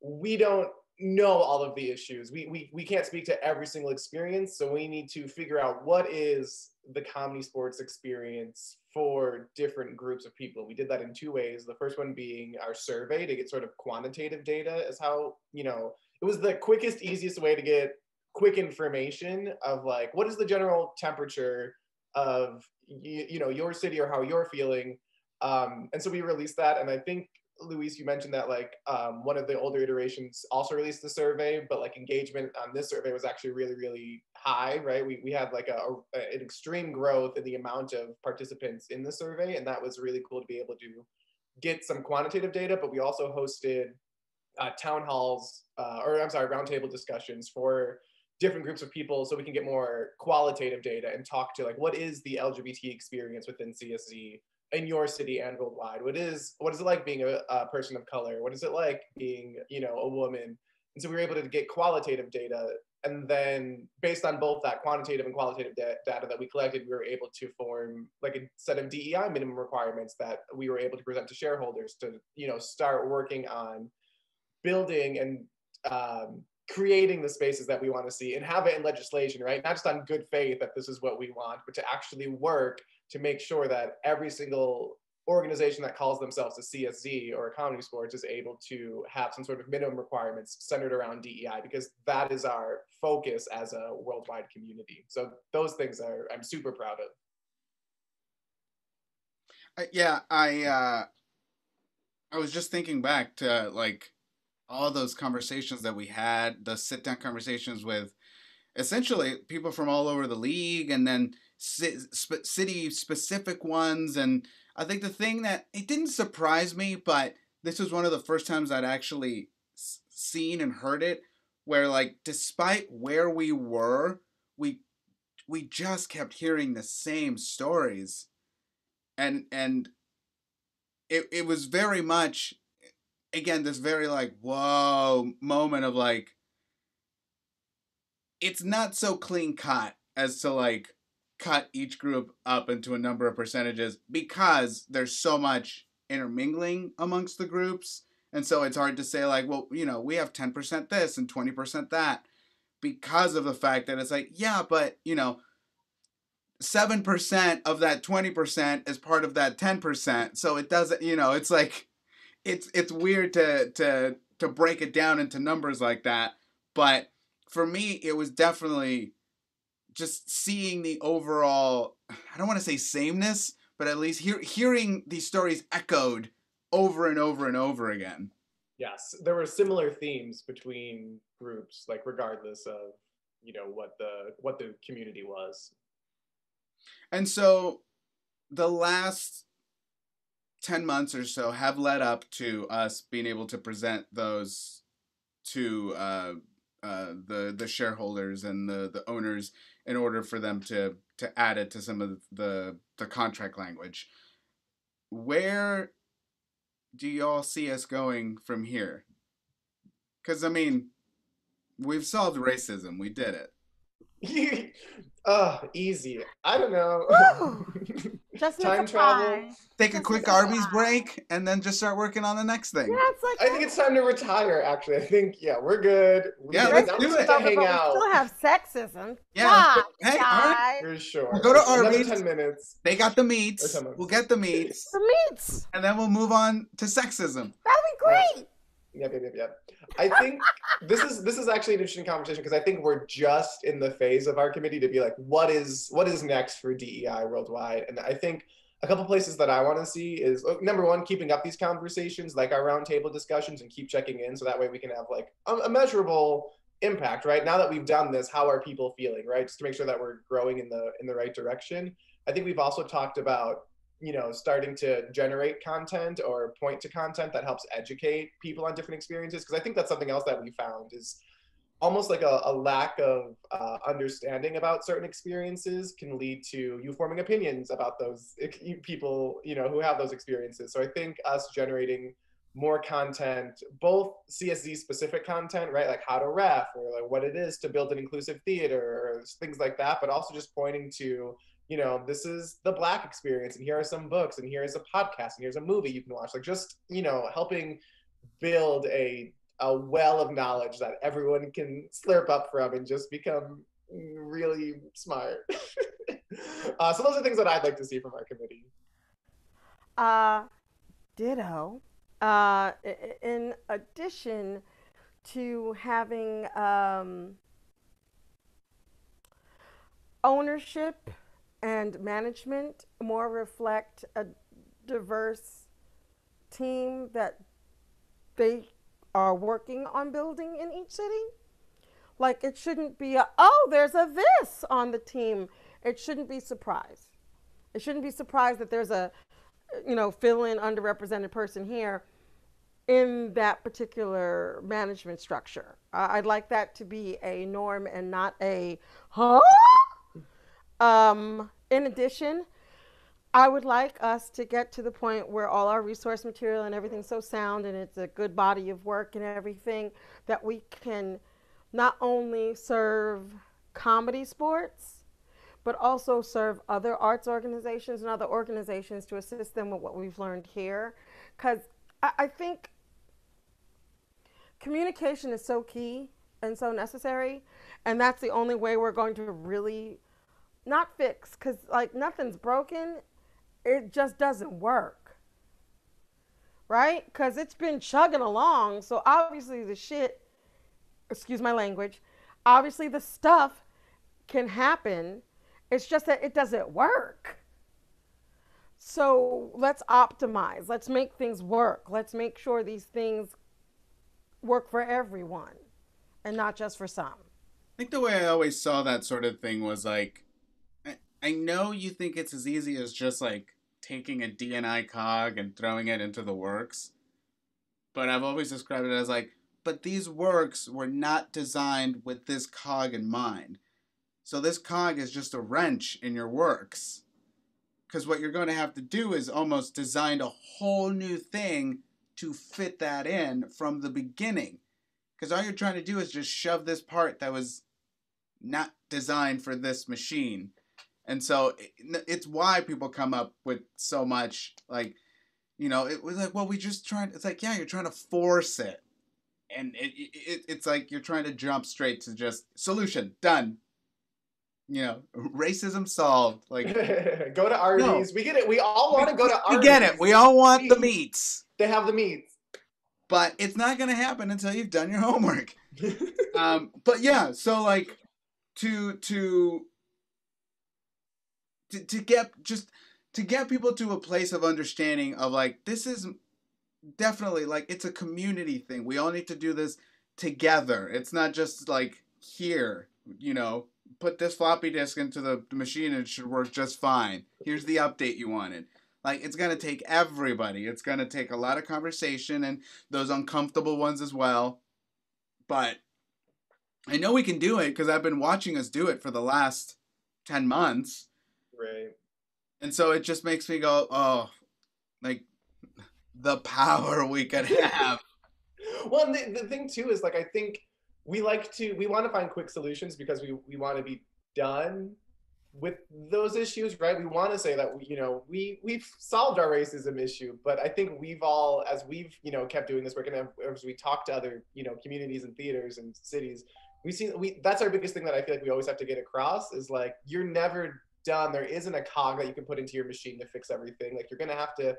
we don't know all of the issues. We, we we can't speak to every single experience, so we need to figure out what is the ComedySportz experience for different groups of people. We did that in two ways. The first one being our survey to get sort of quantitative data as how, you know, it was the quickest, easiest way to get quick information of like what is the general temperature of you, you know your city or how you're feeling um, and so we released that and i think Luis, you mentioned that like um, one of the older iterations also released the survey, but like engagement on this survey was actually really, really high, right? We, we had like a, a, an extreme growth in the amount of participants in the survey, and that was really cool to be able to get some quantitative data. But we also hosted uh, town halls, uh, or I'm sorry, roundtable discussions for different groups of people, so we can get more qualitative data and talk to like what is the LGBT experience within CSZ in your city and worldwide? What is what is it like being a, a, person of color? What is it like being you know a woman? And so we were able to get qualitative data and then based on both that quantitative and qualitative da- data that we collected we were able to form like a set of dei minimum requirements that we were able to present to shareholders to you know start working on building and um, creating the spaces that we want to see and have it in legislation right? Not just on good faith that this is what we want but to actually work to make sure that every single organization that calls themselves a CSZ or a ComedySportz is able to have some sort of minimum requirements centered around DEI because that is our focus as a worldwide community. So those things are I'm super proud of. Uh, yeah, I uh, I was just thinking back to like all those conversations that we had, the sit down conversations with essentially people from all over the league, and then city specific ones. And I think the thing that it didn't surprise me, but this was one of the first times I'd actually seen and heard it, where like despite where we were, we we just kept hearing the same stories, and and it it was very much again this very like whoa moment of like it's not so clean cut as to like cut each group up into a number of percentages because there's so much intermingling amongst the groups. And so it's hard to say, like, well, you know, we have 10% this and 20% that because of the fact that it's like, yeah, but, you know, 7% of that 20% is part of that 10%. So it doesn't, you know, it's like, it's, it's weird to, to, to break it down into numbers like that. But for me, it was definitely just seeing the overall I don't want to say sameness, but at least hear, hearing these stories echoed over and over and over again. Yes, there were similar themes between groups, like regardless of you know what the what the community was. And so, the last ten months or so have led up to us being able to present those to uh, uh, the the shareholders and the the owners in order for them to to add it to some of the the contract language. Where do y'all see us going from here? Because I mean, we've solved racism. We did it. oh, easy. I don't know. Just time travel. Take just a quick Arby's break and then just start working on the next thing. Yeah, it's like I think it's time to retire. Actually, I think yeah, we're good. Yeah, let's do it. To hang out. We still have sexism. Yeah. God, hey, all right. For sure. We'll go to Arby's. Ten minutes. They got the meats. We'll get the meats. the meats. And then we'll move on to sexism. That'd be great. Yep, yep, yep, yep. I think this is this is actually an interesting conversation because I think we're just in the phase of our committee to be like, what is what is next for DEI worldwide? And I think a couple places that I want to see is oh, number one, keeping up these conversations, like our roundtable discussions, and keep checking in, so that way we can have like a, a measurable impact. Right now that we've done this, how are people feeling? Right, just to make sure that we're growing in the in the right direction. I think we've also talked about you know starting to generate content or point to content that helps educate people on different experiences because I think that's something else that we found is almost like a, a lack of uh, understanding about certain experiences can lead to you forming opinions about those people you know who have those experiences. So i think us generating more content both CSZ specific content right like how to ref or like what it is to build an inclusive theater or things like that but also just pointing to you know this is the black experience and here are some books and here's a podcast and here's a movie you can watch like just you know helping build a a well of knowledge that everyone can slurp up from and just become really smart. uh, so those are things that I'd like to see from our committee. Uh, ditto. Uh, in addition to having um, ownership and management more reflect a diverse team that they are working on building in each city. Like it shouldn't be a, oh, there's a this on the team. It shouldn't be surprise. It shouldn't be surprised that there's a, you know, fill in underrepresented person here in that particular management structure. I'd like that to be a norm and not a, huh? Um, in addition, I would like us to get to the point where all our resource material and everything's so sound and it's a good body of work and everything that we can not only serve ComedySportz, but also serve other arts organizations and other organizations to assist them with what we've learned here. Because I, I think communication is so key and so necessary. And that's the only way we're going to really not fix, because like nothing's broken it just doesn't work. Right? Because it's been chugging along. So obviously, the shit, excuse my language, obviously, the stuff can happen. It's just that it doesn't work. So let's optimize. Let's make things work. Let's make sure these things work for everyone and not just for some. I think the way I always saw that sort of thing was like I know you think it's as easy as just like taking a D&I cog and throwing it into the works, but I've always described it as like, but these works were not designed with this cog in mind. So this cog is just a wrench in your works. Because what you're going to have to do is almost design a whole new thing to fit that in from the beginning. Because all you're trying to do is just shove this part that was not designed for this machine and so it's why people come up with so much like you know it was like well we just trying it's like yeah you're trying to force it. And it, it it's like you're trying to jump straight to just solution done. You know racism solved like go to Arby's. No. we get it. We all want to go to Arby's we get it. We all want the meats. They have the meats. But it's not going to happen until you've done your homework. Um but yeah so like to to to, to get just to get people to a place of understanding of like this is definitely like it's a community thing. We all need to do this together. It's not just like here, you know, put this floppy disk into the, machine and it should work just fine. Here's the update you wanted. Like it's gonna take everybody. It's gonna take a lot of conversation and those uncomfortable ones as well. But I know we can do it because I've been watching us do it for the last ten months. Right. And so it just makes me go, oh, like the power we could have. well, the, the thing too is like I think we like to we want to find quick solutions because we we want to be done with those issues, right? We want to say that we, you know we we've solved our racism issue, but I think we've all as we've you know kept doing this work and as we talk to other you know communities and theaters and cities, we see we that's our biggest thing that I feel like we always have to get across is like you're never done. There isn't a cog that you can put into your machine to fix everything. Like you're gonna have to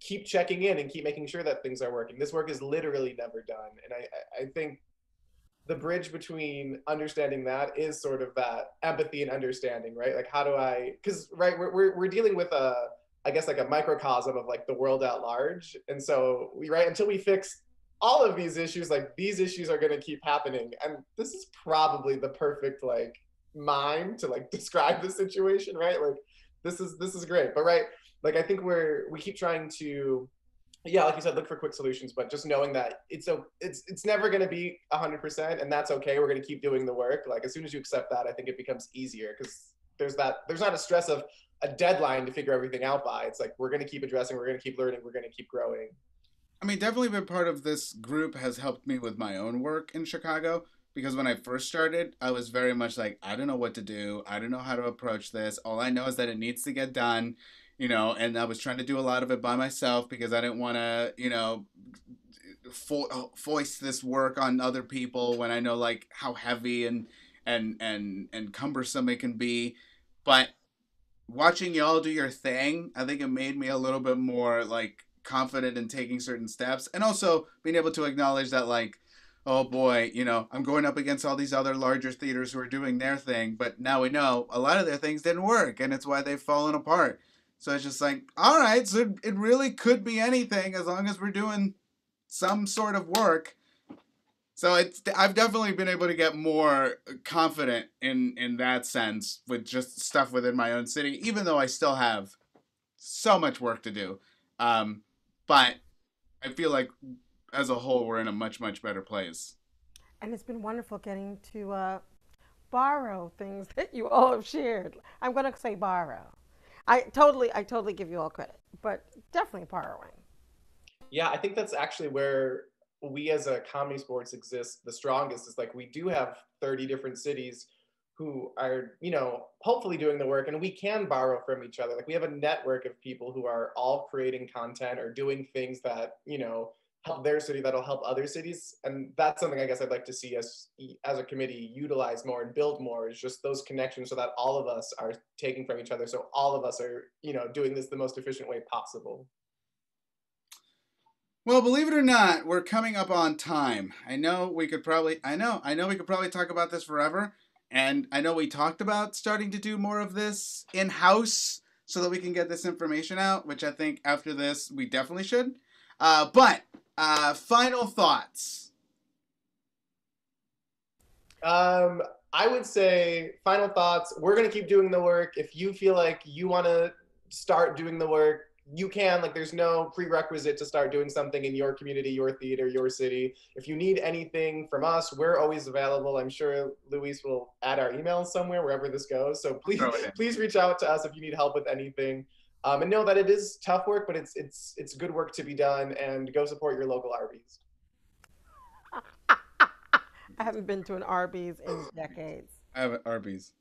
keep checking in and keep making sure that things are working. This work is literally never done, and I I think the bridge between understanding that is sort of that empathy and understanding, right? Like how do I? Because right, we're we're we're dealing with a I guess like a microcosm of like the world at large, and so we right until we fix all of these issues like these issues are going to keep happening and this is probably the perfect like mime to like describe the situation, right? Like this is this is great. But right, like I think we're we keep trying to yeah, like you said, look for quick solutions, but just knowing that it's a, it's it's never going to be hundred percent, and that's okay. We're going to keep doing the work. Like as soon as you accept that, I think it becomes easier because there's that there's not a stress of a deadline to figure everything out by. It's like we're going to keep addressing, we're going to keep learning, we're going to keep growing. I mean, definitely been part of this group has helped me with my own work in Chicago because when I first started, I was very much like, I don't know what to do. I don't know how to approach this. All I know is that it needs to get done you know, and I was trying to do a lot of it by myself because I didn't want to, you know, fo- foist this work on other people when I know like how heavy and and and and cumbersome it can be. But watching y'all do your thing, I think it made me a little bit more like confident in taking certain steps and also being able to acknowledge that like oh boy, you know, I'm going up against all these other larger theaters who are doing their thing, but now we know a lot of their things didn't work and it's why they've fallen apart. So it's just like, all right, so it really could be anything as long as we're doing some sort of work. So it's I've definitely been able to get more confident in in that sense with just stuff within my own city, even though I still have so much work to do. Um, but I feel like as a whole, we're in a much much better place. And it's been wonderful getting to uh, borrow things that you all have shared. I'm going to say borrow. I totally, I totally give you all credit, but definitely borrowing. Yeah, I think that's actually where we as a ComedySportz exist the strongest. Is like we do have 30 different cities who are, you know, hopefully doing the work, and we can borrow from each other. Like we have a network of people who are all creating content or doing things that, you know, help their city that'll help other cities. And that's something i guess i'd like to see us as a committee utilize more and build more is just those connections so that all of us are taking from each other. So all of us are you know doing this the most efficient way possible. Well believe it or not we're coming up on time. I know we could probably i know i know we could probably talk about this forever. And i know we talked about starting to do more of this in house so that we can get this information out which i think after this we definitely should. Uh, but uh, final thoughts. Um, I would say final thoughts. We're gonna keep doing the work. If you feel like you want to start doing the work, you can. Like, there's no prerequisite to start doing something in your community, your theater, your city. If you need anything from us, we're always available. I'm sure Luis will add our email somewhere wherever this goes. So please, please reach out to us if you need help with anything um, and know that it is tough work, but it's it's it's good work to be done. And go support your local Arby's. I haven't been to an Arby's in decades. I have an Arby's.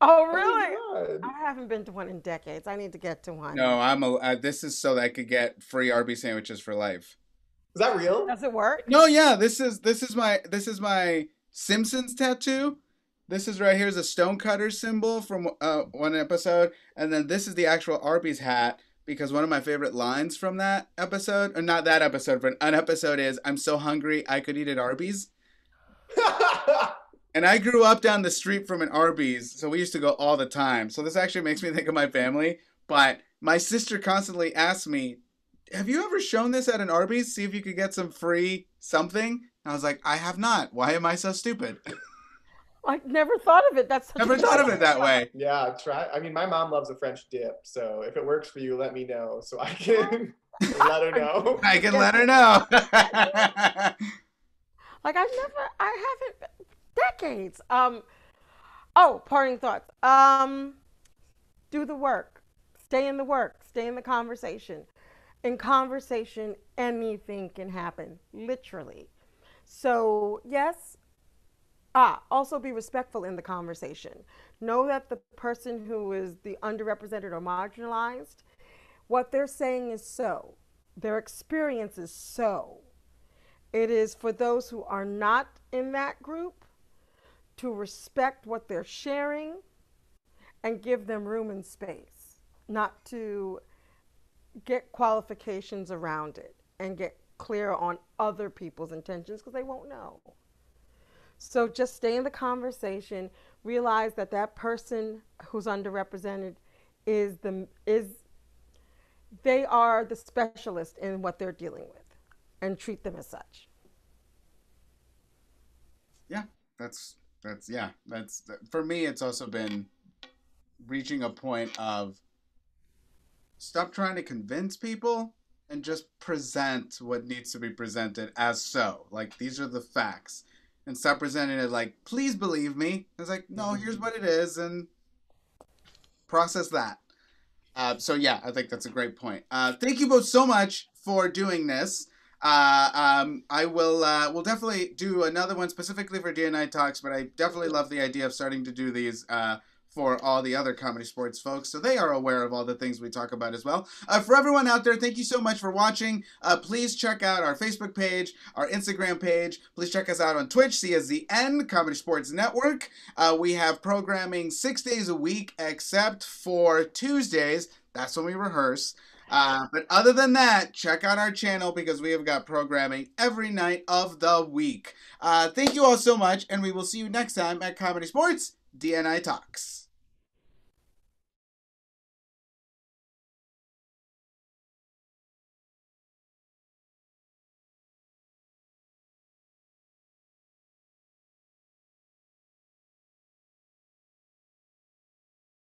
Oh really? Oh, I haven't been to one in decades. I need to get to one. No, I'm a. Uh, this is so that I could get free Arby's sandwiches for life. Is that real? Does it work? No, yeah. This is this is my this is my Simpsons tattoo. This is right here is a stonecutter symbol from uh, one episode, and then this is the actual Arby's hat because one of my favorite lines from that episode, or not that episode, but an episode is "I'm so hungry I could eat at Arby's." and I grew up down the street from an Arby's, so we used to go all the time. So this actually makes me think of my family. But my sister constantly asks me, "Have you ever shown this at an Arby's? See if you could get some free something." And I was like, "I have not. Why am I so stupid?" I never thought of it. That's never thought of it that way. Yeah, try. I mean, my mom loves a French dip, so if it works for you, let me know so I can let her know. I can let her know. like I've never, I haven't decades. Um, oh, parting thoughts. Um, do the work. Stay in the work. Stay in the conversation. In conversation, anything can happen, literally. So yes, Ah, also be respectful in the conversation. Know that the person who is the underrepresented or marginalized, what they're saying is so. Their experience is so. It is for those who are not in that group to respect what they're sharing and give them room and space, not to get qualifications around it and get clear on other people's intentions because they won't know. So just stay in the conversation. Realize that that person who's underrepresented is the is they are the specialist in what they're dealing with, and treat them as such. Yeah, that's that's yeah that's for me. It's also been reaching a point of stop trying to convince people and just present what needs to be presented as so. Like these are the facts. And stop presenting it like, please believe me. It's like, no, here's what it is, and process that. Uh, so yeah, I think that's a great point. Uh, thank you both so much for doing this. Uh, um, I will uh, will definitely do another one specifically for D&I talks, but I definitely love the idea of starting to do these uh, for all the other ComedySportz folks, so they are aware of all the things we talk about as well. Uh, for everyone out there, thank you so much for watching. Uh, please check out our Facebook page, our Instagram page. Please check us out on Twitch, CSZN ComedySportz Network. Uh, we have programming six days a week, except for Tuesdays. That's when we rehearse. Uh, but other than that, check out our channel because we have got programming every night of the week. Uh, thank you all so much, and we will see you next time at Comedy Sports D&I Talks.